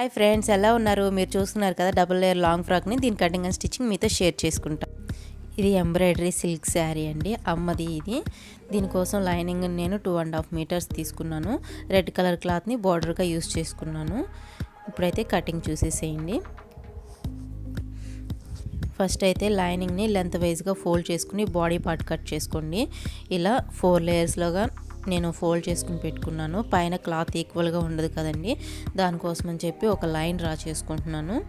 Hi friends ఎలా ఉన్నారు? మీరు చూస్తున్నారు కదా డబుల్ లేయర్ లాంగ్ ఫ్రాక్ని దీని కటింగ్ అండ్ స్టిచ్చింగ్ మీతో షేర్ చేసుకుంటాం. ఇది ఎంబ్రాయిడరీ సిల్క్ శారీ అండి. అమ్మది ఇది. దీనికోసం లైనింగ్ నేను టూ అండ్ హాఫ్ మీటర్స్ తీసుకున్నాను. రెడ్ కలర్ క్లాత్ని బార్డర్గా యూస్ చేసుకున్నాను. ఇప్పుడైతే కటింగ్ చూసేసేయండి. ఫస్ట్ అయితే లైనింగ్ని లెంత్ వైజ్గా ఫోల్డ్ చేసుకుని బాడీ పార్ట్ కట్ చేసుకోండి. ఇలా ఫోర్ లేయర్స్లోగా నేను ఫోల్డ్ చేసుకుని పెట్టుకున్నాను. పైన క్లాత్ ఈక్వల్గా ఉండదు కదండి. దానికోసం అని చెప్పి ఒక లైన్ డ్రా చేసుకుంటున్నాను.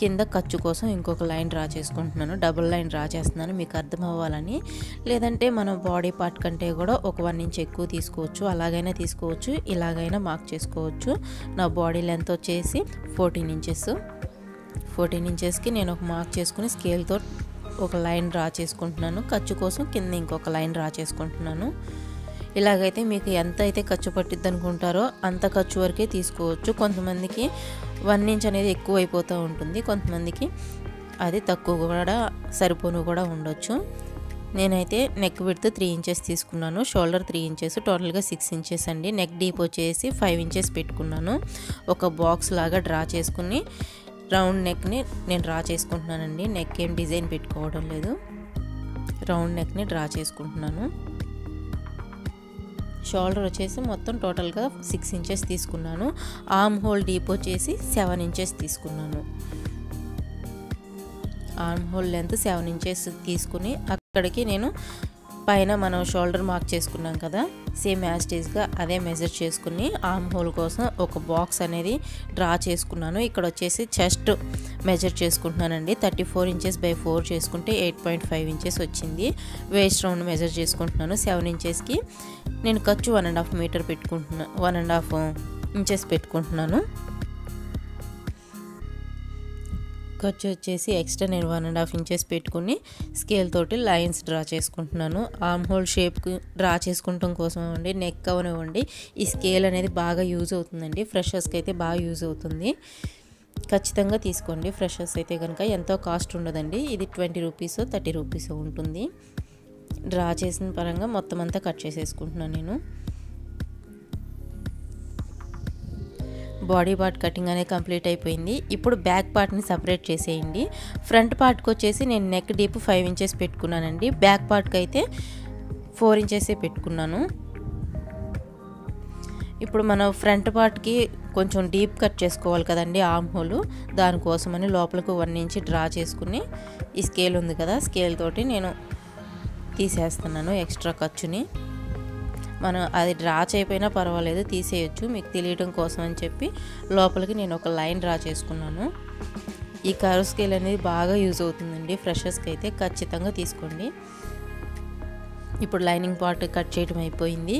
కింద ఖర్చు కోసం ఇంకొక లైన్ డ్రా చేసుకుంటున్నాను. డబుల్ లైన్ డ్రా చేస్తున్నాను. మీకు అర్థం అవ్వాలని. లేదంటే మనం బాడీ పార్ట్ కంటే కూడా ఒక వన్ ఇంచ్ ఎక్కువ తీసుకోవచ్చు. అలాగైనా తీసుకోవచ్చు. ఇలాగైనా మార్క్ చేసుకోవచ్చు. నా బాడీ లెంత్ వచ్చేసి ఫోర్టీన్ ఇంచెస్. ఫోర్టీన్ ఇంచెస్కి నేను ఒక మార్క్ చేసుకుని స్కేల్తో ఒక లైన్ డ్రా చేసుకుంటున్నాను. ఖర్చు కోసం కింద ఇంకొక లైన్ డ్రా చేసుకుంటున్నాను. ఇలాగైతే మీకు ఎంత అయితే ఖర్చు పట్టిద్ది అనుకుంటారో అంత ఖర్చు వరకే తీసుకోవచ్చు. కొంతమందికి వన్ ఇంచ్ అనేది ఎక్కువ అయిపోతూ ఉంటుంది. కొంతమందికి అది తక్కువ కూడా సరిపోను కూడా ఉండొచ్చు. నేనైతే నెక్ విడ్త్ త్రీ ఇంచెస్ తీసుకున్నాను. షోల్డర్ త్రీ ఇంచెస్ టోటల్గా సిక్స్ ఇంచెస్ అండి. నెక్ డీప్ వచ్చేసి ఫైవ్ ఇంచెస్ పెట్టుకున్నాను. ఒక బాక్స్ లాగా డ్రా చేసుకుని రౌండ్ నెక్ని నేను డ్రా చేసుకుంటున్నానండి. నెక్ ఏం డిజైన్ పెట్టుకోవడం లేదు. రౌండ్ నెక్ని డ్రా చేసుకుంటున్నాను. షోల్డర్ వచ్చేసి మొత్తం టోటల్గా సిక్స్ ఇంచెస్ తీసుకున్నాను. ఆర్మ్ హోల్ డీప్ వచ్చేసి సెవెన్ ఇంచెస్ తీసుకున్నాను. Arm hole length seven inches తీసుకుని అక్కడికి నేను పైన మనం షోల్డర్ మార్క్ చేసుకున్నాం కదా సేమ్ యాస్టేజ్గా అదే మెజర్ చేసుకుని ఆర్మ్ హోల్ కోసం ఒక బాక్స్ అనేది డ్రా చేసుకున్నాను. ఇక్కడ వచ్చేసి చెస్ట్ మెజర్ చేసుకుంటున్నానండి. Thirty four inches by four చేసుకుంటే ఎయిట్ పాయింట్ ఫైవ్ ఇంచెస్ వచ్చింది. వేస్ట్ రౌండ్ మెజర్ చేసుకుంటున్నాను. సెవెన్ ఇంచెస్కి నేను ఖర్చు వన్ అండ్ హాఫ్ మీటర్ పెట్టుకుంటున్నా వన్ అండ్ హాఫ్ ఇంచెస్ పెట్టుకుంటున్నాను. ఖర్చు వచ్చేసి ఎక్స్ట్రా నేను వన్ అండ్ హాఫ్ ఇంచెస్ పెట్టుకుని స్కేల్ తోటి లైన్స్ డ్రా చేసుకుంటున్నాను. ఆర్మ్ హోల్ షేప్కి డ్రా చేసుకుంటాం కోసం అండి నెక్ అవనివ్వండి ఈ స్కేల్ అనేది బాగా యూజ్ అవుతుందండి. ఫ్రెషర్స్కి అయితే బాగా యూజ్ అవుతుంది. ఖచ్చితంగా తీసుకోండి. ఫ్రెషర్స్ అయితే కనుక ఎంతో కాస్ట్ ఉండదండి. ఇది ట్వంటీ రూపీస్ థర్టీ రూపీస్ ఉంటుంది. డ్రా చేసిన పరంగా మొత్తం అంతా కట్ చేసేసుకుంటున్నాను నేను. బాడీ పార్ట్ కటింగ్ అనేది కంప్లీట్ అయిపోయింది. ఇప్పుడు బ్యాక్ పార్ట్ని సపరేట్ చేసేయండి. ఫ్రంట్ పార్ట్కి వచ్చేసి నేను నెక్ డీప్ ఫైవ్ ఇంచెస్ పెట్టుకున్నానండి. బ్యాక్ పార్ట్కి అయితే ఫోర్ ఇంచెసే పెట్టుకున్నాను. ఇప్పుడు మనం ఫ్రంట్ పార్ట్కి కొంచెం డీప్ కట్ చేసుకోవాలి కదండి ఆమ్ హోల్. దానికోసమని లోపలికి వన్ ఇంచ్ డ్రా చేసుకుని ఈ స్కేల్ ఉంది కదా స్కేల్ తోటి నేను తీసేస్తున్నాను ఎక్స్ట్రా ఖర్చుని. మనం అది డ్రా చేయకపోయినా పర్వాలేదు తీసేయచ్చు. మీకు తెలియడం కోసం అని చెప్పి లోపలికి నేను ఒక లైన్ డ్రా చేసుకున్నాను. ఈ కర్వ్ స్కేల్ అనేది బాగా యూజ్ అవుతుందండి. ఫ్రెషర్స్కి అయితే ఖచ్చితంగా తీసుకోండి. ఇప్పుడు లైనింగ్ పార్ట్ కట్ చేయడం అయిపోయింది.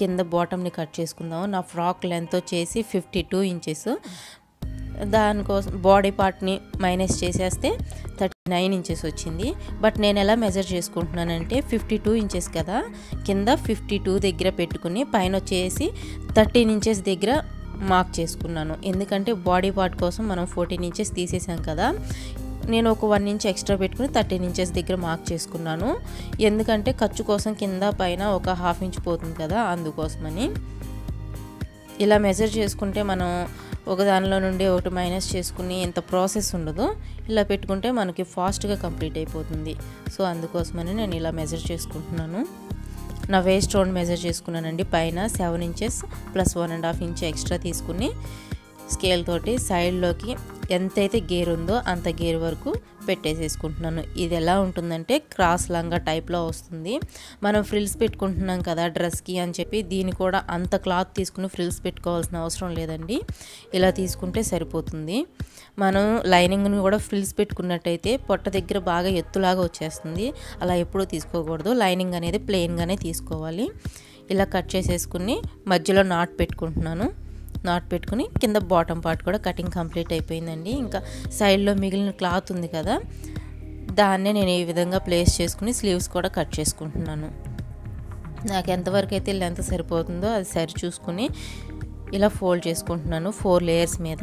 కింద బాటమ్ని కట్ చేసుకుందాము. నా ఫ్రాక్ లెంత్ వచ్చేసి ఫిఫ్టీ టూ ఇంచెస్. దానికోసం బాడీ పార్ట్ని మైనస్ చేసేస్తే థర్టీ నైన్ ఇంచెస్ వచ్చింది. బట్ నేను ఎలా మెజర్ చేసుకుంటున్నానంటే ఫిఫ్టీ టూ ఇంచెస్ కదా కింద ఫిఫ్టీ టూ దగ్గర పెట్టుకుని పైన వచ్చేసి థర్టీన్ ఇంచెస్ దగ్గర మార్క్ చేసుకున్నాను. ఎందుకంటే బాడీ పార్ట్ కోసం మనం ఫోర్టీన్ ఇంచెస్ తీసేసాం కదా నేను ఒక వన్ ఇంచ్ ఎక్స్ట్రా పెట్టుకుని థర్టీన్ ఇంచెస్ దగ్గర మార్క్ చేసుకున్నాను. ఎందుకంటే ఖర్చు కోసం కింద పైన ఒక హాఫ్ ఇంచ్ పోతుంది కదా అందుకోసమని. ఇలా మెజర్ చేసుకుంటే మనం ఒక దానిలో నుండి ఒకటి మైనస్ చేసుకుని ఎంత ప్రాసెస్ ఉండదు. ఇలా పెట్టుకుంటే మనకి ఫాస్ట్గా కంప్లీట్ అయిపోతుంది. సో అందుకోసమని నేను ఇలా మెజర్ చేసుకుంటున్నాను. నా వేస్ట్ రౌండ్ మెజర్ చేసుకున్నానండి. పైన seven inches plus one and half inch extra తీసుకుని స్కేల్ తోటి సైడ్లోకి ఎంతైతే గేర్ ఉందో అంత గేర్ వరకు పెట్టేసేసుకుంటున్నాను. ఇది ఎలా ఉంటుందంటే క్రాస్ లంగా టైప్లో వస్తుంది. మనం ఫ్రిల్స్ పెట్టుకుంటున్నాం కదా డ్రెస్కి అని చెప్పి దీన్ని కూడా అంత క్లాత్ తీసుకుని ఫ్రిల్స్ పెట్టుకోవాల్సిన అవసరం లేదండి. ఇలా తీసుకుంటే సరిపోతుంది. మనం లైనింగ్ని కూడా ఫ్రిల్స్ పెట్టుకున్నట్టయితే పొట్ట దగ్గర బాగా ఎత్తులాగా వచ్చేస్తుంది. అలా ఎప్పుడూ తీసుకోకూడదు. లైనింగ్ అనేది ప్లెయిన్గానే తీసుకోవాలి. ఇలా కట్ చేసేసుకుని మధ్యలో నాట్ పెట్టుకుంటున్నాను. నాట్ పెట్టుకుని కింద బాటమ్ పార్ట్ కూడా కటింగ్ కంప్లీట్ అయిపోయిందండి. ఇంకా సైడ్లో మిగిలిన క్లాత్ ఉంది కదా దాన్నే నేను ఈ విధంగా ప్లేస్ చేసుకుని స్లీవ్స్ కూడా కట్ చేసుకుంటున్నాను. నాకు ఎంతవరకు అయితే లెంత్ సరిపోతుందో అది సరి చూసుకుని ఇలా ఫోల్డ్ చేసుకుంటున్నాను ఫోర్ లేయర్స్ మీద.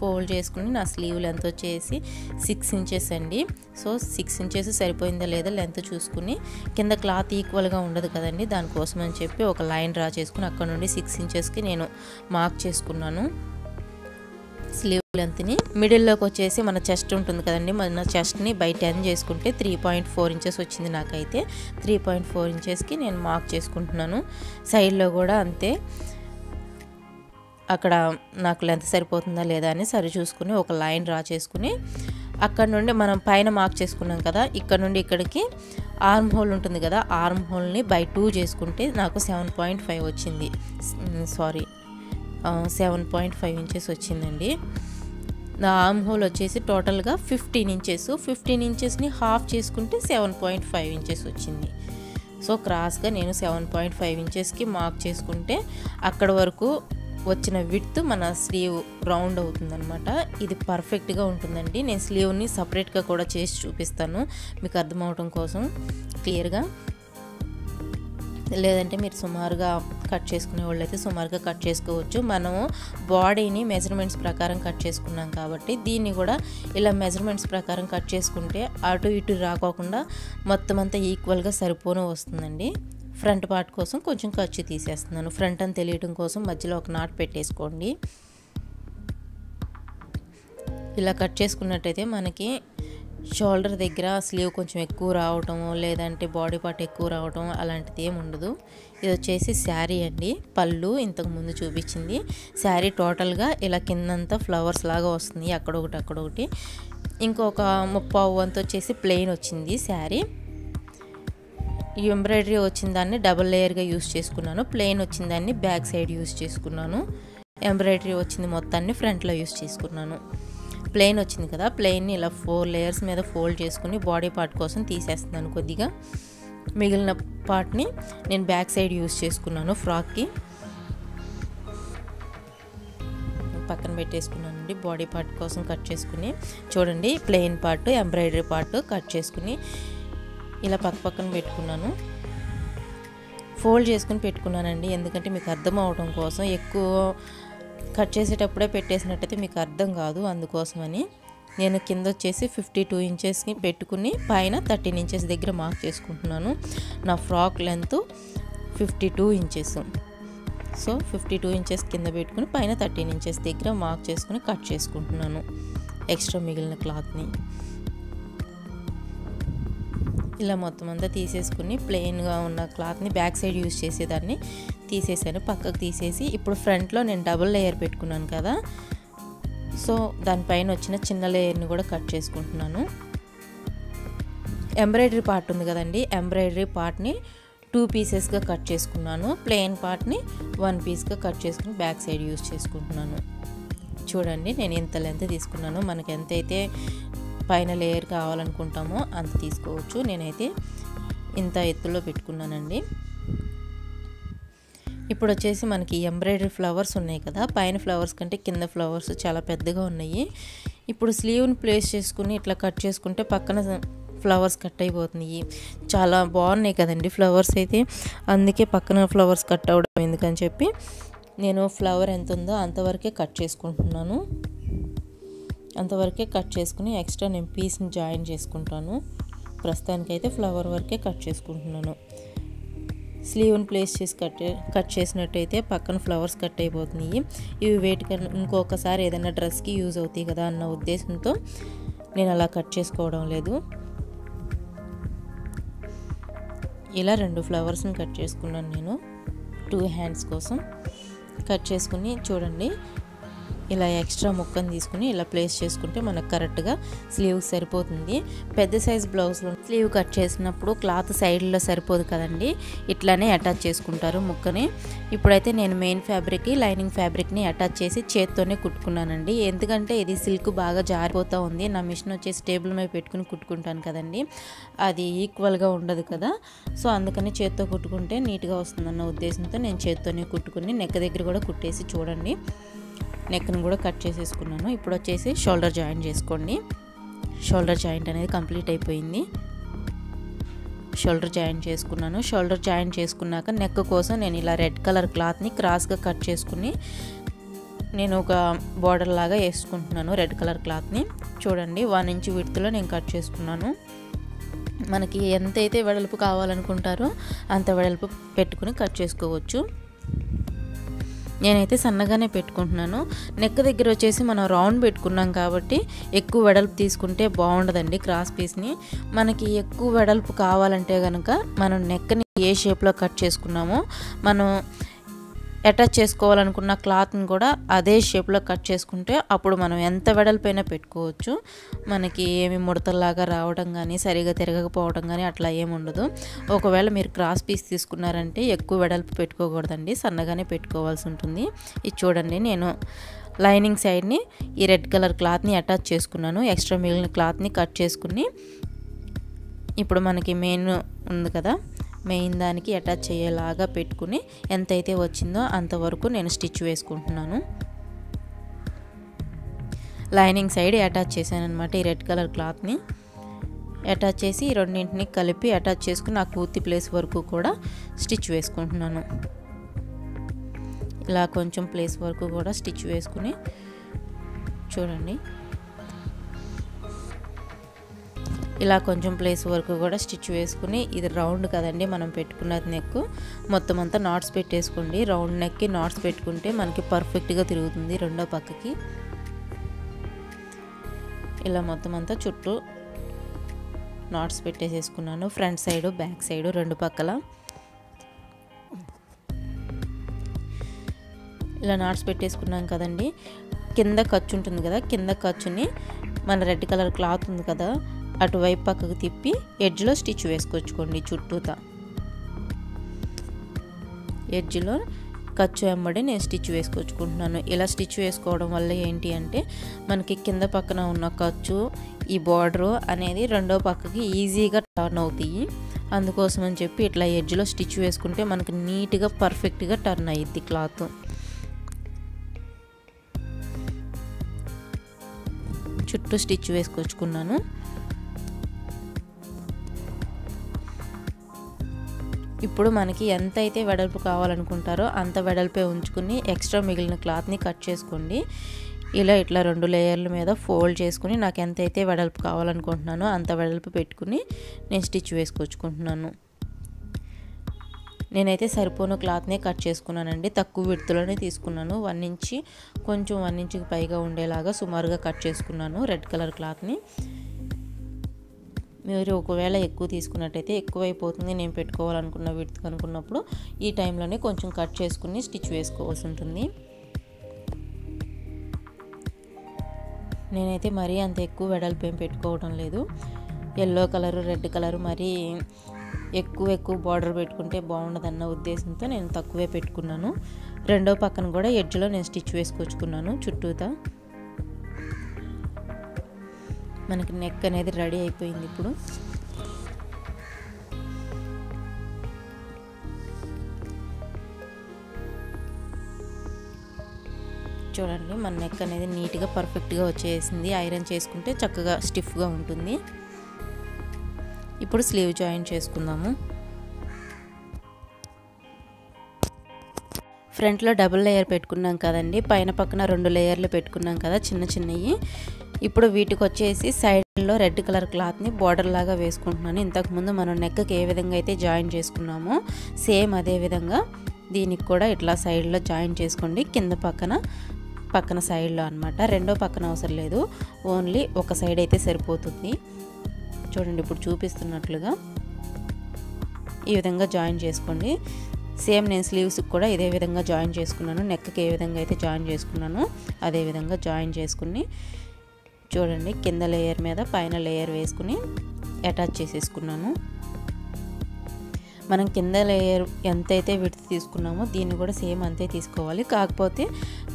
ఫోల్డ్ చేసుకుని నా స్లీవ్ లెంత్ వచ్చేసి సిక్స్ ఇంచెస్ అండి. సో సిక్స్ ఇంచెస్ సరిపోయిందా లేదా లెంత్ చూసుకుని కింద క్లాత్ ఈక్వల్గా ఉండదు కదండి. దానికోసం అని చెప్పి ఒక లైన్ డ్రా చేసుకుని అక్కడ నుండి సిక్స్ ఇంచెస్కి నేను మార్క్ చేసుకున్నాను. స్లీవ్ లెంత్ని మిడిల్లోకి వచ్చేసి మన చెస్ట్ ఉంటుంది కదండి. మన చెస్ట్ని బై టెన్ చేసుకుంటే త్రీ పాయింట్ ఫోర్ ఇంచెస్ వచ్చింది నాకైతే. త్రీ పాయింట్ ఫోర్ ఇంచెస్కి నేను మార్క్ చేసుకుంటున్నాను. సైడ్లో కూడా అంతే. అక్కడ నాకు లెంత్ సరిపోతుందా లేదా అని సరి చూసుకుని ఒక లైన్ డ్రా చేసుకుని అక్కడ నుండి మనం పైన మార్క్ చేసుకున్నాం కదా ఇక్కడ నుండి ఇక్కడికి ఆర్మ్ హోల్ ఉంటుంది కదా ఆర్మ్ హోల్ని బై టూ చేసుకుంటే నాకు సెవెన్ పాయింట్ ఫైవ్ వచ్చింది. Sorry. Seven point five inches వచ్చిందండి. నా ఆర్మ్ హోల్ వచ్చేసి టోటల్గా ఫిఫ్టీన్ ఇంచెస్. ఫిఫ్టీన్ ఇంచెస్ని హాఫ్ చేసుకుంటే సెవెన్ పాయింట్ ఫైవ్ ఇంచెస్ వచ్చింది. సో క్రాస్గా నేను సెవెన్ పాయింట్ ఫైవ్ ఇంచెస్కి మార్క్ చేసుకుంటే అక్కడ వరకు వచ్చిన విడ్త్ మన స్లీవ్ రౌండ్ అవుతుందనమాట ఇది పర్ఫెక్ట్గా ఉంటుందండి. నేను స్లీవ్ని సపరేట్గా కూడా చేసి చూపిస్తాను మీకు అర్థమవటం కోసం. క్లియర్గా? లేదంటే మీరు సుమారుగా కట్ చేసుకునే వాళ్ళు అయితే సుమారుగా కట్ చేసుకోవచ్చు. మనము బాడీని మెజర్మెంట్స్ ప్రకారం కట్ చేసుకున్నాం కాబట్టి దీన్ని కూడా ఇలా మెజర్మెంట్స్ ప్రకారం కట్ చేసుకుంటే అటు ఇటు రాకోకుండా మొత్తం అంతా ఈక్వల్గా సరిపోను వస్తుందండి. ఫ్రంట్ పార్ట్ కోసం కొంచెం ఖర్చు తీసేస్తున్నాను. ఫ్రంట్ అని తెలియటం కోసం మధ్యలో ఒక నాట్ పెట్టేసుకోండి. ఇలా కట్ చేసుకున్నట్టయితే మనకి షోల్డర్ దగ్గర స్లీవ్ కొంచెం ఎక్కువ రావటం లేదంటే బాడీ పార్ట్ ఎక్కువ రావటం అలాంటిది ఏమి ఉండదు. ఇది వచ్చేసి శారీ అండి. పళ్ళు ఇంతకు ముందు చూపించింది. శారీ టోటల్గా ఇలా కిందంతా ఫ్లవర్స్ లాగా వస్తుంది. అక్కడొకటి అక్కడొకటి. ఇంకొక ముప్పావు వంతు వచ్చేసి ప్లెయిన్ వచ్చింది శారీ. ఈ ఎంబ్రాయిడరీ వచ్చిన దాన్ని డబుల్ లేయర్గా యూస్ చేసుకున్నాను. ప్లెయిన్ వచ్చిన దాన్ని బ్యాక్ సైడ్ యూస్ చేసుకున్నాను. ఎంబ్రాయిడరీ వచ్చింది మొత్తాన్ని ఫ్రంట్లో యూస్ చేసుకున్నాను. ప్లెయిన్ వచ్చింది కదా ప్లెయిన్ని ఇలా ఫోర్ లేయర్స్ మీద ఫోల్డ్ చేసుకుని బాడీ పార్ట్ కోసం తీసేస్తున్నాను కొద్దిగా. మిగిలిన పార్ట్ని నేను బ్యాక్ సైడ్ యూస్ చేసుకున్నాను ఫ్రాక్కి. పక్కన పెట్టేసుకున్నానండి బాడీ పార్ట్ కోసం కట్ చేసుకుని. చూడండి plain part embroidery part cut చేసుకుని ఇలా పక్క పక్కన పెట్టుకున్నాను. ఫోల్డ్ చేసుకుని పెట్టుకున్నానండి. ఎందుకంటే మీకు అర్థం అవడం కోసం ఎక్కువ కట్ చేసేటప్పుడే పెట్టేసినట్టయితే మీకు అర్థం కాదు అందుకోసమని నేను కింద వచ్చేసి ఫిఫ్టీ టూ ఇంచెస్కి పెట్టుకుని పైన థర్టీన్ ఇంచెస్ దగ్గర మార్క్ చేసుకుంటున్నాను. నా frock length fifty two inches. So fifty two inches కింద పెట్టుకుని పైన థర్టీన్ ఇంచెస్ దగ్గర మార్క్ చేసుకుని కట్ చేసుకుంటున్నాను. ఎక్స్ట్రా మిగిలిన క్లాత్ని. ఇలా మొత్తం అంతా తీసేసుకుని ప్లెయిన్గా ఉన్న క్లాత్ని బ్యాక్ సైడ్ యూజ్ చేసేదాన్ని. తీసేసాను పక్కకు తీసేసి ఇప్పుడు ఫ్రంట్లో నేను డబుల్ లేయర్ పెట్టుకున్నాను కదా. సో దానిపైన వచ్చిన చిన్న లేయర్ని కూడా కట్ చేసుకుంటున్నాను. ఎంబ్రాయిడరీ పార్ట్ ఉంది కదండి ఎంబ్రాయిడరీ పార్ట్ని టూ పీసెస్గా కట్ చేసుకున్నాను. ప్లెయిన్ పార్ట్ని వన్ పీస్గా కట్ చేసుకుని బ్యాక్ సైడ్ యూజ్ చేసుకుంటున్నాను. చూడండి నేను ఇంత లెంత్ తీసుకున్నాను. మనకి ఎంతైతే పైన లేయర్ కావాలనుకుంటామో అంత తీసుకోవచ్చు. నేనైతే ఇంత ఎత్తులో పెట్టుకున్నానండి. ఇప్పుడు వచ్చేసి మనకి ఎంబ్రాయిడరీ ఫ్లవర్స్ ఉన్నాయి కదా. పైన ఫ్లవర్స్ కంటే కింద ఫ్లవర్స్ చాలా పెద్దగా ఉన్నాయి. ఇప్పుడు స్లీవ్ని ప్లేస్ చేసుకుని ఇట్లా కట్ చేసుకుంటే పక్కన ఫ్లవర్స్ కట్ అయిపోతున్నాయి. చాలా బాగున్నాయి కదండి ఫ్లవర్స్ అయితే. అందుకే పక్కన ఫ్లవర్స్ కట్ అవడం ఎందుకని చెప్పి నేను ఫ్లవర్ ఎంత ఉందో అంతవరకే కట్ చేసుకుంటున్నాను. అంతవరకే కట్ చేసుకుని ఎక్స్ట్రా నేను పీస్ని జాయిన్ చేసుకుంటాను. ప్రస్తుతానికైతే ఫ్లవర్ వరకే కట్ చేసుకుంటున్నాను. స్లీవ్ని ప్లేస్ చేసి కట్ కట్ చేసినట్టయితే పక్కన ఫ్లవర్స్ కట్ అయిపోతున్నాయి. ఇవి వేటికన్నా ఇంకొకసారి ఏదైనా డ్రెస్కి యూజ్ అవుతాయి కదా అన్న ఉద్దేశంతో నేను అలా కట్ చేసుకోవడం లేదు. ఇలా రెండు ఫ్లవర్స్ని కట్ చేసుకున్నాను నేను. టూ హ్యాండ్స్ కోసం కట్ చేసుకుని చూడండి. ఇలా ఎక్స్ట్రా ముక్కను తీసుకుని ఇలా ప్లేస్ చేసుకుంటే మనకు కరెక్ట్గా స్లీవ్ సరిపోతుంది. పెద్ద సైజ్ బ్లౌజ్లో స్లీవ్ కట్ చేసినప్పుడు క్లాత్ సైడ్లో సరిపోదు కదండి. ఇట్లానే అటాచ్ చేసుకుంటారు ముక్కని. ఇప్పుడైతే నేను మెయిన్ ఫ్యాబ్రిక్కి లైనింగ్ ఫ్యాబ్రిక్ని అటాచ్ చేసి చేత్తోనే కుట్టుకున్నానండి. ఎందుకంటే ఇది సిల్క్ బాగా జారిపోతూ ఉంది. నా మిషన్ వచ్చేసి టేబుల్ మీద పెట్టుకుని కుట్టుకుంటాను కదండి. అది ఈక్వల్గా ఉండదు కదా. సో అందుకని చేత్తో కుట్టుకుంటే నీట్గా వస్తుందన్న ఉద్దేశంతో నేను చేత్తోనే కుట్టుకుని నెక్క దగ్గర కూడా కుట్టేసి చూడండి. నెక్ని కూడా కట్ చేసేసుకున్నాను. ఇప్పుడు వచ్చేసి షోల్డర్ జాయింట్ చేసుకోండి. షోల్డర్ జాయింట్ అనేది కంప్లీట్ అయిపోయింది. షోల్డర్ జాయింట్ చేసుకున్నాను. షోల్డర్ జాయింట్ చేసుకున్నాక నెక్ కోసం నేను ఇలా రెడ్ కలర్ క్లాత్ని క్రాస్గా కట్ చేసుకుని నేను ఒక బార్డర్ లాగా వేసుకుంటున్నాను రెడ్ కలర్ క్లాత్ని. చూడండి వన్ ఇంచ్ విడ్త్లో నేను కట్ చేసుకున్నాను. మనకి ఎంతైతే వెడల్పు కావాలనుకుంటారో అంత వెడల్పు పెట్టుకుని కట్ చేసుకోవచ్చు. నేనైతే సన్నగానే పెట్టుకుంటున్నాను. నెక్ దగ్గర వచ్చేసి మనం రౌండ్ పెట్టుకున్నాం కాబట్టి ఎక్కువ వెడల్పు తీసుకుంటే బాగుండదండి క్రాస్ పీస్ని. మనకి ఎక్కువ వెడల్పు కావాలంటే కనుక మనం నెక్ని ఏ షేప్లో కట్ చేసుకున్నామో మనం అటాచ్ చేసుకోవాలనుకున్న క్లాత్ని కూడా అదే షేప్లో కట్ చేసుకుంటే అప్పుడు మనం ఎంత వెడల్పైనా పెట్టుకోవచ్చు. మనకి ఏమి ముడతల్లాగా రావడం కానీ సరిగా తిరగకపోవడం కానీ అట్లా ఏమి ఉండదు. ఒకవేళ మీరు క్రాస్ పీస్ తీసుకున్నారంటే ఎక్కువ వెడల్పు పెట్టుకోకూడదండి. సన్నగానే పెట్టుకోవాల్సి ఉంటుంది. ఇది చూడండి నేను లైనింగ్ సైడ్ని ఈ రెడ్ కలర్ క్లాత్ని అటాచ్ చేసుకున్నాను. ఎక్స్ట్రా మిగిలిన క్లాత్ని కట్ చేసుకుని ఇప్పుడు మనకి మెయిన్ ఉంది కదా. మెయిన్ దానికి అటాచ్ అయ్యేలాగా పెట్టుకుని ఎంతైతే వచ్చిందో అంతవరకు నేను స్టిచ్ వేసుకుంటున్నాను. లైనింగ్ సైడ్ అటాచ్ చేశాను అనమాట ఈ రెడ్ కలర్ క్లాత్ని. అటాచ్ చేసి రెండింటిని కలిపి అటాచ్ చేసుకుని ఆ కూర్తి ప్లేస్ వరకు కూడా స్టిచ్ వేసుకుంటున్నాను. ఇలా కొంచెం ప్లేస్ వరకు కూడా స్టిచ్ వేసుకుని చూడండి. ఇలా కొంచెం ప్లేస్ వరకు కూడా స్టిచ్ వేసుకుని ఇది రౌండ్ కదండి మనం పెట్టుకున్నది నెక్ మొత్తం అంతా నాట్స్ పెట్టేసుకోండి. రౌండ్ నెక్కి నాట్స్ పెట్టుకుంటే మనకి పర్ఫెక్ట్గా తిరుగుతుంది రెండో పక్కకి. ఇలా మొత్తం అంతా చుట్టూ నాట్స్ పెట్టేసేసుకున్నాను. ఫ్రంట్ సైడు బ్యాక్ సైడు రెండు పక్కల. ఇలా నాట్స్ పెట్టేసుకున్నాం కదండి. కింద ఖర్చు ఉంటుంది కదా కింద ఖర్చుని మన రెడ్ కలర్ క్లాత్ ఉంది కదా అటువైపు పక్కకు తిప్పి ఎడ్జ్లో స్టిచ్ వేసుకొచ్చుకోండి చుట్టూతా. ఎడ్జ్లో ఖర్చు వెంబడి నేను స్టిచ్ వేసుకొచ్చుకుంటున్నాను. ఇలా స్టిచ్ వేసుకోవడం వల్ల ఏంటి అంటే మనకి కింద పక్కన ఉన్న ఖర్చు ఈ బార్డరు అనేది రెండో పక్కకి ఈజీగా టర్న్ అవుతాయి. అందుకోసం అని చెప్పి ఇట్లా ఎడ్జ్లో స్టిచ్ వేసుకుంటే మనకి నీట్గా పర్ఫెక్ట్గా టర్న్ అయ్యిద్ది క్లాత్. చుట్టూ స్టిచ్ వేసుకొచ్చుకున్నాను. ఇప్పుడు మనకి ఎంత అయితే వెడల్పు కావాలనుకుంటారో అంత వెడల్పే ఉంచుకుని ఎక్స్ట్రా మిగిలిన క్లాత్ని కట్ చేసుకోండి. ఇలా ఇట్లా రెండు లేయర్ల మీద ఫోల్డ్ చేసుకుని నాకు ఎంత అయితే వెడల్పు కావాలనుకుంటున్నానో అంత వెడల్పు పెట్టుకుని నేను స్టిచ్ వేసుకొచ్చుకుంటున్నాను. నేనైతే సరిపోను క్లాత్నే కట్ చేసుకున్నానండి. తక్కువ విడుతులోనే తీసుకున్నాను. వన్ ఇంచి కొంచెం వన్ ఇంచుకి పైగా ఉండేలాగా సుమారుగా కట్ చేసుకున్నాను రెడ్ కలర్ క్లాత్ని. మీరు ఒకవేళ ఎక్కువ తీసుకున్నట్టయితే ఎక్కువైపోతుంది. నేను పెట్టుకోవాలనుకున్న విడ్త్ అనుకున్నప్పుడు ఈ టైంలోనే కొంచెం కట్ చేసుకుని స్టిచ్ వేసుకోవాల్సి ఉంటుంది. నేనైతే మరీ అంత ఎక్కువ వెడల్పు ఏం పెట్టుకోవడం లేదు. ఎల్లో కలరు రెడ్ కలరు మరీ ఎక్కువ ఎక్కువ బార్డర్ పెట్టుకుంటే బాగుండదన్న ఉద్దేశంతో నేను తక్కువే పెట్టుకున్నాను. రెండో పక్కన కూడా ఎడ్జ్లో నేను స్టిచ్ వేసుకొచ్చుకున్నాను చుట్టూతా. మనకి నెక్ అనేది రెడీ అయిపోయింది ఇప్పుడు. చూడండి మన నెక్ అనేది నీట్గా పర్ఫెక్ట్గా వచ్చేసింది. ఐరన్ చేసుకుంటే చక్కగా స్టిఫ్గా ఉంటుంది. ఇప్పుడు స్లీవ్ జాయిన్ చేసుకుందాము. ఫ్రంట్లో డబుల్ లేయర్ పెట్టుకున్నాం కదండి. పైన పక్కన రెండు లేయర్లు పెట్టుకున్నాం కదా చిన్న చిన్నవి. ఇప్పుడు వీటికి వచ్చేసి సైడ్లో రెడ్ కలర్ క్లాత్ని బార్డర్ లాగా వేసుకుంటున్నాను. ఇంతకుముందు మనం నెక్కకి ఏ విధంగా అయితే జాయిన్ చేసుకున్నామో సేమ్ అదే విధంగా దీనికి కూడా ఇట్లా సైడ్లో జాయిన్ చేసుకోండి. కింద పక్కన పక్కన సైడ్లో అనమాట రెండో పక్కన అవసరం లేదు. ఓన్లీ ఒక సైడ్ అయితే సరిపోతుంది. చూడండి ఇప్పుడు చూపిస్తున్నట్లుగా ఈ విధంగా జాయిన్ చేసుకోండి. సేమ్ నేను స్లీవ్స్కి కూడా ఇదే విధంగా జాయిన్ చేసుకున్నాను. నెక్కి ఏ విధంగా అయితే జాయిన్ చేసుకున్నానో అదే విధంగా జాయిన్ చేసుకుని చూడండి కింద లేయర్ మీద పైన లేయర్ వేసుకుని అటాచ్ చేసేసుకున్నాను. మనం కింద లేయర్ ఎంతైతే విడత తీసుకున్నామో దీన్ని కూడా సేమ్ అంతే తీసుకోవాలి. కాకపోతే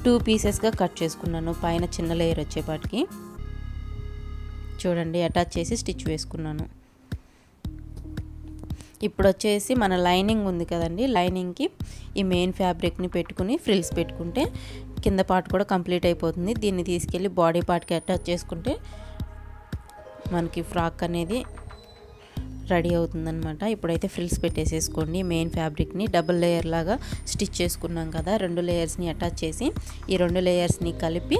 టూ పీసెస్గా కట్ చేసుకున్నాను పైన చిన్న లేయర్ వచ్చేపాటికి. చూడండి అటాచ్ చేసి స్టిచ్ వేసుకున్నాను. ఇప్పుడు వచ్చేసి మన లైనింగ్ ఉంది కదండి లైనింగ్కి ఈ మెయిన్ ఫ్యాబ్రిక్ని పెట్టుకుని ఫ్రిల్స్ పెట్టుకుంటే కింద పార్ట్ కూడా కంప్లీట్ అయిపోతుంది. దీన్ని తీసుకెళ్ళి బాడీ పార్ట్కి అటాచ్ చేసుకుంటే మనకి ఫ్రాక్ అనేది రెడీ అవుతుందనమాట ఇప్పుడైతే ఫ్రిల్స్ పెట్టేసేసుకోండి. మెయిన్ ఫ్యాబ్రిక్ని డబుల్ లేయర్ లాగా స్టిచ్ చేసుకున్నాం కదా రెండు లేయర్స్ని అటాచ్ చేసి ఈ రెండు లేయర్స్ని కలిపి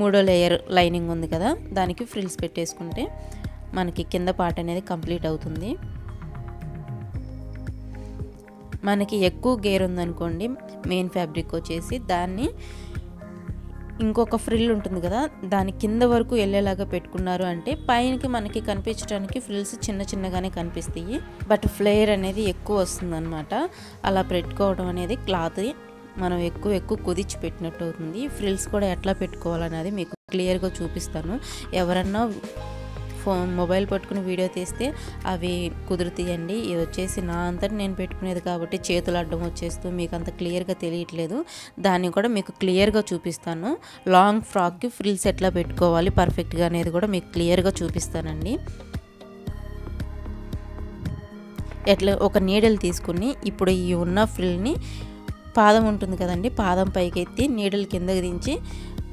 మూడో లేయర్ లైనింగ్ ఉంది కదా దానికి ఫ్రిల్స్ పెట్టేసుకుంటే మనకి కింద పార్ట్ అనేది కంప్లీట్ అవుతుంది. మనకి ఎక్కువ గేర్ ఉందనుకోండి మెయిన్ ఫ్యాబ్రిక్ వచ్చేసి దాన్ని ఇంకొక ఫ్రిల్ ఉంటుంది కదా దాని కింద వరకు వెళ్ళేలాగా పెట్టుకున్నారు అంటే పైనకి మనకి కనిపించడానికి ఫ్రిల్స్ చిన్న చిన్నగానే కనిపిస్తాయి. బట్ ఫ్లేయర్ అనేది ఎక్కువ వస్తుందన్నమాట. అలా పెట్టుకోవడం అనేది క్లాత్ మనం ఎక్కువ ఎక్కువ కుదిచ్చి పెట్టినట్టు అవుతుంది. ఫ్రిల్స్ కూడా ఎట్లా పెట్టుకోవాలనేది మీకు క్లియర్గా చూపిస్తాను. ఎవరన్నా ఫోన్ మొబైల్ పట్టుకుని వీడియో తీస్తే అవి కుదురుతాయండి. ఇది వచ్చేసి నా అంతటి నేను పెట్టుకునేది కాబట్టి చేతులు అడ్డం వచ్చేస్తూ మీకు అంత క్లియర్గా తెలియట్లేదు. దాన్ని కూడా మీకు క్లియర్గా చూపిస్తాను. లాంగ్ ఫ్రాక్కి ఫ్రిల్స్ ఎట్లా పెట్టుకోవాలి. పర్ఫెక్ట్గా అనేది కూడా మీకు క్లియర్గా చూపిస్తానండి. ఎట్లా ఒక నీడలు తీసుకుని ఇప్పుడు ఈ ఉన్న ఫ్రిల్ని పాదం ఉంటుంది కదండి పాదం పైకి ఎత్తి నీడలు కిందకి దించి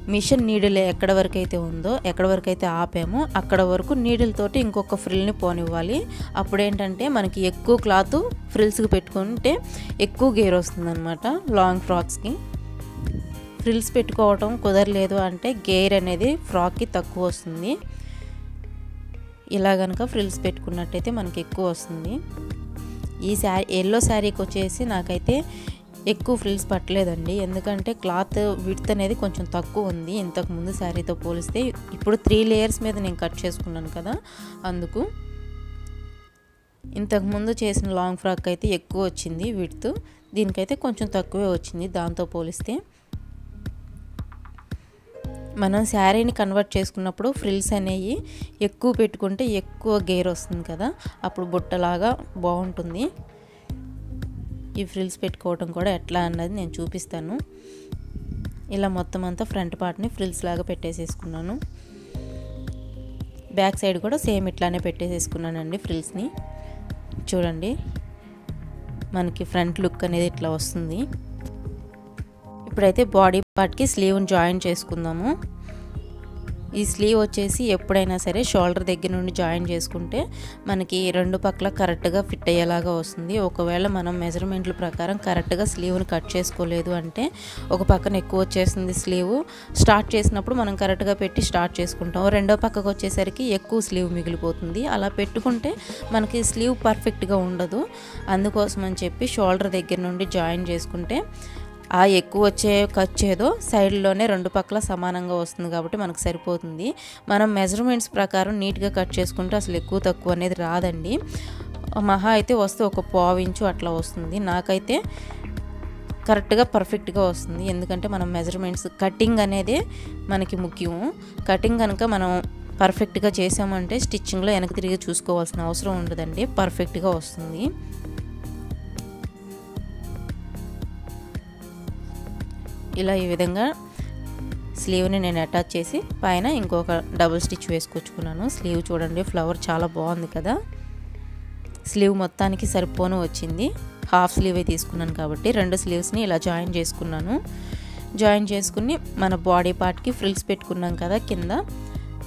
మిషన్ నీడిల్ ఎక్కడ వరకు అయితే ఉందో ఎక్కడ వరకు అయితే ఆపామో అక్కడ వరకు నీడిల్తోటి ఇంకొక ఫ్రిల్ని పోనివ్వాలి. అప్పుడు ఏంటంటే మనకి ఎక్కువ క్లాత్ ఫ్రిల్స్కి పెట్టుకుంటే ఎక్కువ గేర్ వస్తుందన్నమాట లాంగ్ ఫ్రాక్స్కి. ఫ్రిల్స్ పెట్టుకోవటం కుదరలేదు అంటే గేర్ అనేది ఫ్రాక్కి తక్కువ వస్తుంది. ఇలా కనుక ఫ్రిల్స్ పెట్టుకున్నట్టయితే మనకి ఎక్కువ వస్తుంది. ఈ శారీ ఎల్లో శారీకి వచ్చేసి నాకైతే ఎక్కువ ఫ్రిల్స్ పట్టలేదండి. ఎందుకంటే క్లాత్ విడ్త్ అనేది కొంచెం తక్కువ ఉంది. ఇంతకు ముందు శారీతో పోలిస్తే ఇప్పుడు త్రీ లేయర్స్ మీద నేను కట్ చేసుకున్నాను కదా అందుకు ఇంతకుముందు చేసిన లాంగ్ ఫ్రాక్ అయితే ఎక్కువ వచ్చింది విడ్త్. దీనికైతే కొంచెం తక్కువే వచ్చింది. దాంతో పోలిస్తే మనం శారీని కన్వర్ట్ చేసుకున్నప్పుడు ఫ్రిల్స్ అనేవి ఎక్కువ పెట్టుకుంటే ఎక్కువ గేర్ వస్తుంది కదా అప్పుడు బుట్టలాగా బాగుంటుంది. ఈ ఫ్రిల్స్ పెట్టుకోవడం కూడా ఎట్లా అన్నది నేను చూపిస్తాను. ఇలా మొత్తం అంతా ఫ్రంట్ పార్ట్ని ఫ్రిల్స్ లాగా పెట్టేసేసుకున్నాను. బ్యాక్ సైడ్ కూడా సేమ్ ఇట్లానే పెట్టేసేసుకున్నానండి ఫ్రిల్స్ని. చూడండి మనకి ఫ్రంట్ లుక్ అనేది ఇట్లా వస్తుంది. ఇప్పుడైతే బాడీ పార్ట్కి స్లీవ్ని జాయిన్ చేసుకుందాము. ఈ స్లీవ్ వచ్చేసి ఎప్పుడైనా సరే షోల్డర్ దగ్గర నుండి జాయిన్ చేసుకుంటే మనకి రెండు పక్కల కరెక్ట్గా ఫిట్ అయ్యేలాగా వస్తుంది. ఒకవేళ మనం మెజర్మెంట్ల ప్రకారం కరెక్ట్గా స్లీవ్ని కట్ చేసుకోలేదు అంటే ఒక పక్కన ఎక్కువ వచ్చేస్తుంది స్లీవ్ స్టార్ట్ చేసినప్పుడు మనం కరెక్ట్గా పెట్టి స్టార్ట్ చేసుకుంటాం. రెండో పక్కకు వచ్చేసరికి ఎక్కువ స్లీవ్ మిగిలిపోతుంది. అలా పెట్టుకుంటే మనకి స్లీవ్ పర్ఫెక్ట్గా ఉండదు. అందుకోసం అని చెప్పి షోల్డర్ దగ్గర నుండి జాయిన్ చేసుకుంటే ఆ ఎక్కువ వచ్చే ఖర్చు ఏదో సైడ్లోనే రెండు పక్కల సమానంగా వస్తుంది కాబట్టి మనకు సరిపోతుంది. మనం మెజర్మెంట్స్ ప్రకారం నీట్గా కట్ చేసుకుంటే అసలు ఎక్కువ తక్కువ అనేది రాదండి. మహా అయితే వస్తే ఒక పావించు అట్లా వస్తుంది. నాకైతే కరెక్ట్గా పర్ఫెక్ట్గా వస్తుంది. ఎందుకంటే మనం మెజర్మెంట్స్ కటింగ్ అనేది మనకి ముఖ్యం. కటింగ్ కనుక మనం పర్ఫెక్ట్గా చేసామంటే స్టిచ్చింగ్లో వెనక్కి తిరిగి చూసుకోవాల్సిన అవసరం ఉండదండి. పర్ఫెక్ట్గా వస్తుంది. ఇలా ఈ విధంగా స్లీవ్ని నేను అటాచ్ చేసి పైన ఇంకొక డబుల్ స్టిచ్ వేసుకొచ్చుకున్నాను. స్లీవ్ చూడండి ఫ్లవర్ చాలా బాగుంది కదా. స్లీవ్ మొత్తానికి సరిపోను వచ్చింది. హాఫ్ స్లీవే తీసుకున్నాను కాబట్టి రెండు స్లీవ్స్ని ఇలా జాయిన్ చేసుకున్నాను. జాయిన్ చేసుకుని మన బాడీ పార్ట్కి ఫ్రిల్స్ పెట్టుకున్నాం కదా కింద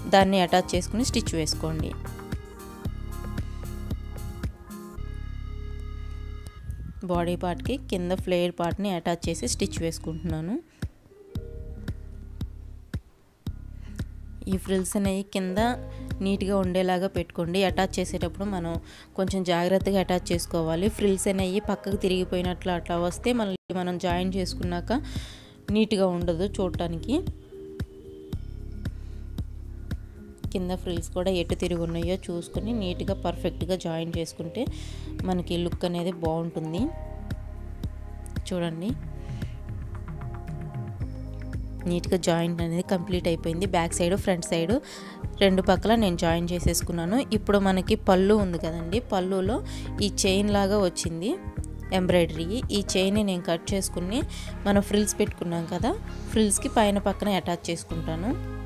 దాన్ని అటాచ్ చేసుకుని స్టిచ్ వేసుకోండి. బాడీ పార్ట్కి కింద ఫ్లేయర్ పార్ట్ని అటాచ్ చేసి స్టిచ్ వేసుకుంటున్నాను. ఈ ఫ్రిల్స్ అనేవి కింద నీట్గా ఉండేలాగా పెట్టుకోండి. అటాచ్ చేసేటప్పుడు మనం కొంచెం జాగ్రత్తగా అటాచ్ చేసుకోవాలి. ఫ్రిల్స్ అనేవి పక్కకు తిరిగిపోయినట్లు అట్లా వస్తే మళ్ళీ మనం జాయిన్ చేసుకున్నాక నీట్గా ఉండదు చూడటానికి. కింద ఫ్రిల్స్ కూడా ఎటు తిరిగి ఉన్నాయో చూసుకుని నీట్గా పర్ఫెక్ట్గా జాయిన్ చేసుకుంటే మనకి లుక్ అనేది బాగుంటుంది. చూడండి. నీట్గా జాయింట్ అనేది కంప్లీట్ అయిపోయింది. బ్యాక్ సైడ్ ఫ్రంట్ సైడ్ రెండు పక్కల నేను జాయిన్ చేసేసుకున్నాను. ఇప్పుడు మనకి పళ్ళు ఉంది కదండి. పళ్ళులో ఈ చైన్ లాగా వచ్చింది ఎంబ్రాయిడరీ. ఈ చైన్ని నేను కట్ చేసుకుని మనం ఫ్రిల్స్ పెట్టుకున్నాం కదా ఫ్రిల్స్కి పైన పక్కన అటాచ్ చేసుకుంటాను.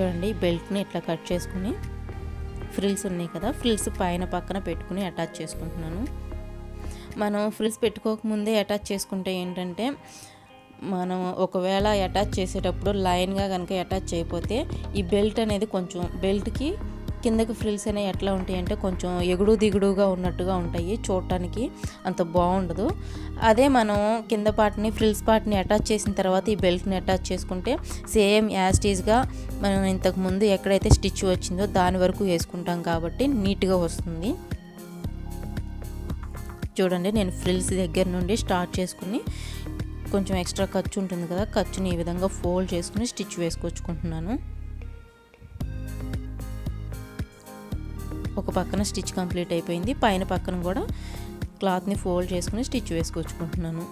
చూడండి బెల్ట్ని ఇట్లా కట్ చేసుకుని ఫ్రిల్స్ ఉన్నాయి కదా ఫ్రిల్స్ పైన పక్కన పెట్టుకుని అటాచ్ చేసుకుంటున్నాను. మనం ఫ్రిల్స్ పెట్టుకోకముందే అటాచ్ చేసుకుంటే ఏంటంటే మనం ఒకవేళ అటాచ్ చేసేటప్పుడు లైన్గా కనుక అటాచ్ చేయకపోతే ఈ బెల్ట్ అనేది కొంచెం బెల్ట్కి కిందకి ఫ్రిల్స్ అనేవి ఎట్లా ఉంటాయి అంటే కొంచెం ఎగుడు దిగుడుగా ఉన్నట్టుగా ఉంటాయి చూడటానికి అంత బాగుండదు. అదే మనం కింద పార్ట్ని ఫ్రిల్స్ పార్ట్ని అటాచ్ చేసిన తర్వాత ఈ బెల్ట్ని అటాచ్ చేసుకుంటే సేమ్ యాస్టీజ్గా మనం ఇంతకు ముందు ఎక్కడైతే స్టిచ్ వచ్చిందో దాని వరకు వేసుకుంటాం కాబట్టి నీట్గా వస్తుంది. చూడండి నేను ఫ్రిల్స్ దగ్గర నుండి స్టార్ట్ చేసుకుని కొంచెం ఎక్స్ట్రా ఖర్చు ఉంటుంది కదా ఖర్చుని ఈ విధంగా ఫోల్డ్ చేసుకుని స్టిచ్ వేసుకొచ్చుకుంటున్నాను. ఒక పక్కన స్టిచ్ కంప్లీట్ అయిపోయింది. పైన పక్కన కూడా క్లాత్ని ఫోల్డ్ చేసుకుని స్టిచ్ వేసుకొచ్చుకుంటున్నాను.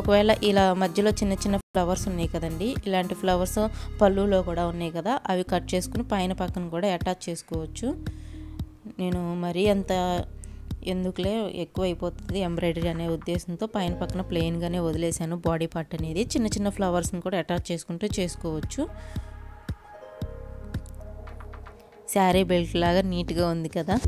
ఒకవేళ ఇలా మధ్యలో చిన్న చిన్న ఫ్లవర్స్ ఉన్నాయి కదండి ఇలాంటి ఫ్లవర్స్ పళ్ళులో కూడా ఉన్నాయి కదా అవి కట్ చేసుకుని పైన పక్కన కూడా అటాచ్ చేసుకోవచ్చు. నేను మరీ అంత ఎందుకులే ఎక్కువ అయిపోతుంది ఎంబ్రాయిడరీ అనే ఉద్దేశంతో పైన పక్కన ప్లెయిన్గానే వదిలేసాను బాడీ పార్ట్ అనేది చిన్న చిన్న ఫ్లవర్స్ని కూడా అటాచ్ చేసుకుంటూ చేసుకోవచ్చు. శారీ బెల్ట్ లాగా నీట్గా ఉంది కదా.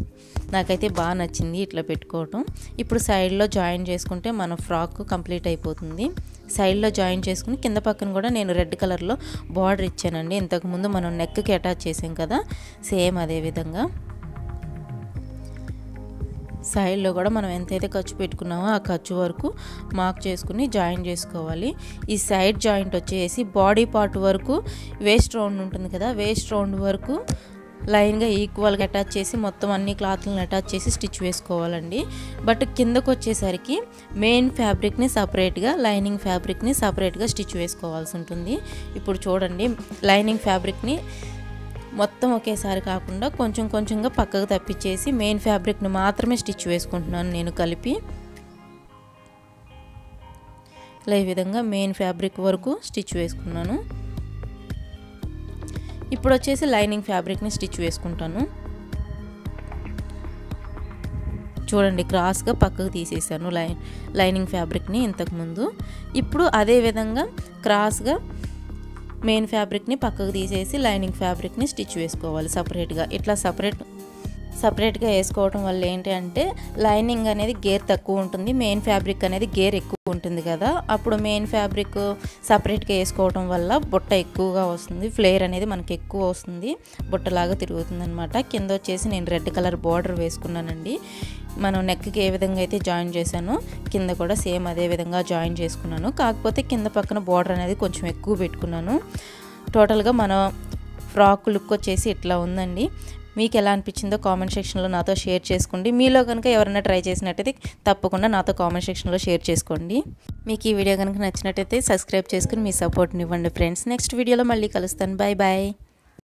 నాకైతే బాగా నచ్చింది ఇట్లా పెట్టుకోవటం. ఇప్పుడు సైడ్లో జాయిన్ చేసుకుంటే మన ఫ్రాక్ కంప్లీట్ అయిపోతుంది. సైడ్లో జాయిన్ చేసుకుని కింద పక్కన కూడా నేను రెడ్ కలర్లో బార్డర్ ఇచ్చానండి. ఇంతకుముందు మనం నెక్కి అటాచ్ చేసాం కదా. సేమ్ అదే విధంగా. సైడ్లో కూడా మనం ఎంతైతే ఖర్చు పెట్టుకున్నామో ఆ ఖర్చు వరకు మార్క్ చేసుకుని జాయిన్ చేసుకోవాలి. ఈ సైడ్ జాయింట్ వచ్చేసి బాడీ పార్ట్ వరకు వేస్ట్ రౌండ్ ఉంటుంది కదా. వేస్ట్ రౌండ్ వరకు లైన్గా ఈక్వల్గా అటాచ్ చేసి మొత్తం అన్ని క్లాత్లను అటాచ్ చేసి స్టిచ్ వేసుకోవాలండి. బట్ కిందకు వచ్చేసరికి మెయిన్ ఫ్యాబ్రిక్ని సపరేట్గా లైనింగ్ ఫ్యాబ్రిక్ని సపరేట్గా స్టిచ్ వేసుకోవాల్సి ఉంటుంది. ఇప్పుడు చూడండి లైనింగ్ ఫ్యాబ్రిక్ని మొత్తం ఒకేసారి కాకుండా కొంచెం కొంచెంగా పక్కకు తప్పించేసి మెయిన్ ఫ్యాబ్రిక్ని మాత్రమే స్టిచ్ వేసుకుంటున్నాను నేను కలిపి. ఇలా ఈ విధంగా మెయిన్ ఫ్యాబ్రిక్ వరకు స్టిచ్ వేసుకున్నాను. ఇప్పుడు వచ్చేసి లైనింగ్ ఫ్యాబ్రిక్ని స్టిచ్ వేసుకుంటాను. చూడండి క్రాస్గా పక్కకు తీసేసాను లై లైనింగ్ ఫ్యాబ్రిక్ని ఇంతకుముందు. ఇప్పుడు అదే విధంగా క్రాస్గా మెయిన్ ఫ్యాబ్రిక్ని పక్కకు తీసేసి లైనింగ్ ఫ్యాబ్రిక్ని స్టిచ్ వేసుకోవాలి సపరేట్గా. ఇట్లా సపరేట్ సపరేట్గా వేసుకోవడం వల్ల ఏంటి అంటే లైనింగ్ అనేది గేర్ తక్కువ ఉంటుంది మెయిన్ ఫ్యాబ్రిక్ అనేది గేర్ ఎక్కువ ఉంటుంది కదా. అప్పుడు మెయిన్ ఫ్యాబ్రిక్ సపరేట్గా వేసుకోవడం వల్ల బుట్ట ఎక్కువగా వస్తుంది ఫ్లేర్ అనేది మనకి ఎక్కువ వస్తుంది బుట్టలాగా తిరుగుతుంది అనమాట కింద వచ్చేసి నేను రెడ్ కలర్ బార్డర్ వేసుకున్నానండి. మనం నెక్కి ఏ విధంగా అయితే జాయిన్ చేశానో కింద కూడా సేమ్ అదే విధంగా జాయిన్ చేసుకున్నాను. కాకపోతే కింద పక్కన బార్డర్ అనేది కొంచెం ఎక్కువ పెట్టుకున్నాను. టోటల్గా మన ఫ్రాక్ లుక్ వచ్చేసి ఇట్లా ఉందండి. మీకు ఎలా అనిపించిందో కామెంట్ సెక్షన్లో నాతో షేర్ చేసుకోండి. మీలో కనుక ఎవరైనా ట్రై చేసినట్టయితే తప్పకుండా నాతో కామెంట్ సెక్షన్లో షేర్ చేసుకోండి. మీకు ఈ వీడియో కనుక నచ్చినట్టయితే సబ్స్క్రైబ్ చేసుకుని మీ సపోర్ట్ని ఇవ్వండి ఫ్రెండ్స్ నెక్స్ట్ వీడియోలో మళ్ళీ కలుస్తాను. Bye bye